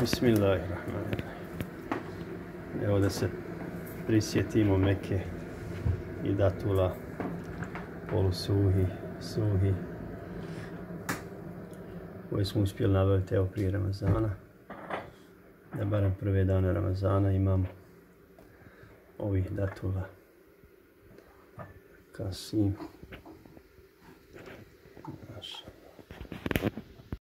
Bismillahirrahmanirrahim. Evo da se prisjetimo Meke i Datula, polusuhi, suhi, koje smo uspjeli nabaviti evo prije Ramazana, da barem prve dane Ramazana imamo ovih Datula. Kasim.